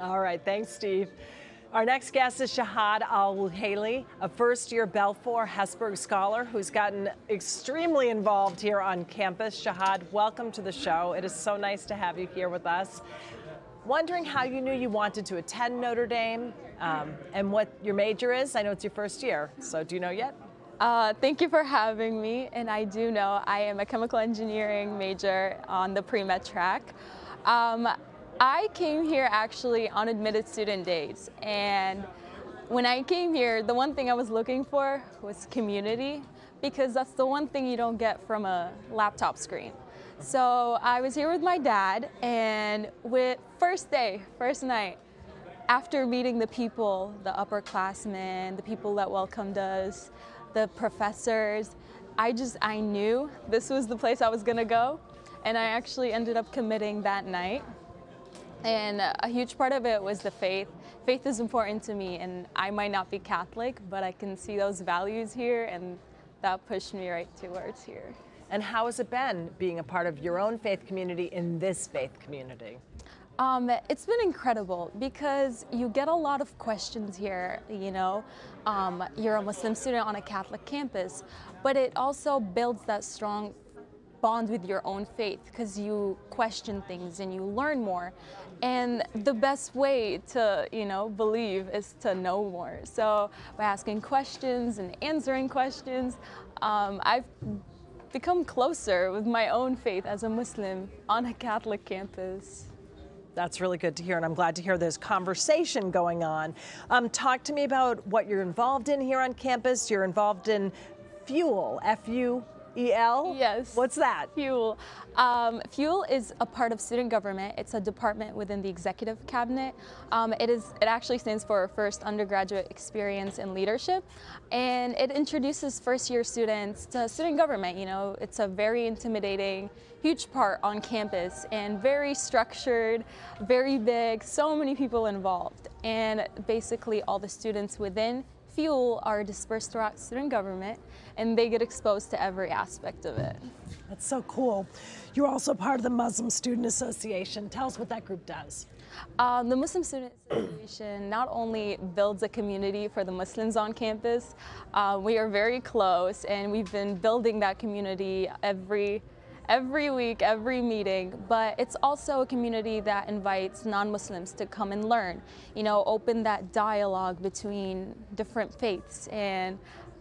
All right, thanks, Steve. Our next guest is Shahad Al Wuhaili, a first year Balfour Hesburgh scholar who's gotten extremely involved here on campus. Shahad, welcome to the show. It is so nice to have you here with us. Wondering how you knew you wanted to attend Notre Dame um, and what your major is. I know it's your first year, so do you know yet? Uh, thank you for having me, and I do know I am a chemical engineering major on the pre-med track. Um, I came here actually on admitted student days and when I came here, the one thing I was looking for was community because that's the one thing you don't get from a laptop screen. So I was here with my dad and with first day, first night, after meeting the people, the upperclassmen, the people that welcomed us, the professors, I just, I knew this was the place I was gonna go. And I actually ended up committing that night. And a huge part of it was the faith. Faith is important to me, and I might not be Catholic, but I can see those values here, and that pushed me right towards here. And how has it been being a part of your own faith community in this faith community? Um, it's been incredible because you get a lot of questions here. You know, um, you're a Muslim student on a Catholic campus, but it also builds that strong bond with your own faith because you question things and you learn more. And the best way to, you know, believe is to know more. So by asking questions and answering questions, um, I've become closer with my own faith as a Muslim on a Catholic campus. That's really good to hear, and I'm glad to hear there's conversation going on. Um, talk to me about what you're involved in here on campus. You're involved in Fuel, F U EL? Yes. What's that? Fuel. Um, Fuel is a part of student government. It's a department within the executive cabinet. Um, it is. It actually stands for First Undergraduate Experience in Leadership, and it introduces first-year students to student government. You know, it's a very intimidating, huge part on campus, and very structured, very big. So many people involved, and basically all the students within fuel are dispersed throughout student government and they get exposed to every aspect of it. That's so cool. You're also part of the Muslim Student Association. Tell us what that group does. Um, the Muslim Student Association not only builds a community for the Muslims on campus, uh, we are very close and we've been building that community every every week, every meeting, but it's also a community that invites non-Muslims to come and learn, you know, open that dialogue between different faiths. And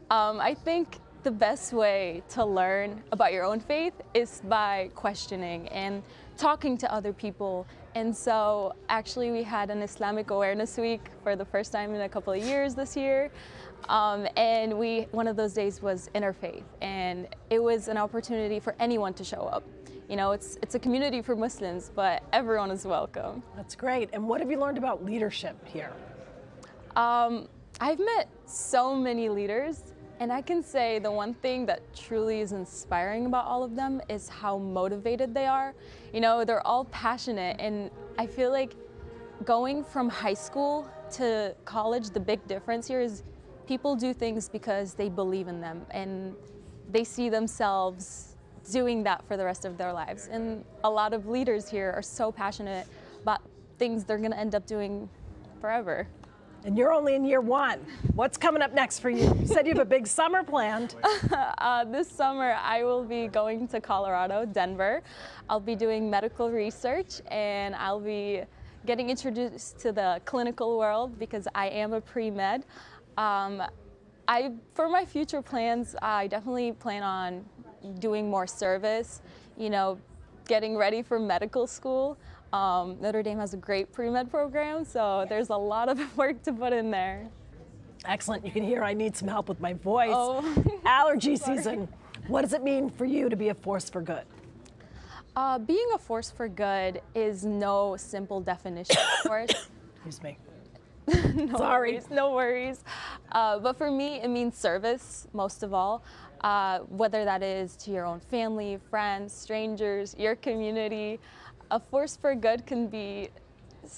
um, I think the best way to learn about your own faith is by questioning and talking to other people. And so actually we had an Islamic Awareness Week for the first time in a couple of years this year. Um, and we, one of those days was interfaith, and it was an opportunity for anyone to show up. You know, it's, it's a community for Muslims, but everyone is welcome. That's great. And what have you learned about leadership here? Um, I've met so many leaders, and I can say the one thing that truly is inspiring about all of them is how motivated they are. You know, they're all passionate, and I feel like going from high school to college, the big difference here is people do things because they believe in them and they see themselves doing that for the rest of their lives. And a lot of leaders here are so passionate about things they're going to end up doing forever. And you're only in year one. What's coming up next for you? You said you have a big summer planned. uh, this summer, I will be going to Colorado, Denver. I'll be doing medical research and I'll be getting introduced to the clinical world because I am a pre-med. Um, I, for my future plans, I definitely plan on doing more service, you know, getting ready for medical school. Um, Notre Dame has a great pre-med program, so there's a lot of work to put in there. Excellent. You can hear I need some help with my voice. Oh. Allergy season. What does it mean for you to be a force for good? Uh, being a force for good is no simple definition, of course. Excuse me. no Sorry. Worries, no worries. Uh, but for me, it means service most of all. Uh, whether that is to your own family, friends, strangers, your community. A force for good can be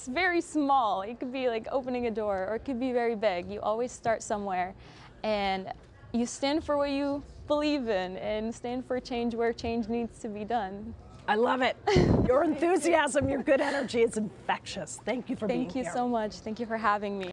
very small. It could be like opening a door or it could be very big. You always start somewhere and you stand for what you believe in and stand for change where change needs to be done. I love it. Your enthusiasm, your good energy is infectious. Thank you for being Thank being you here. so much. Thank you for having me.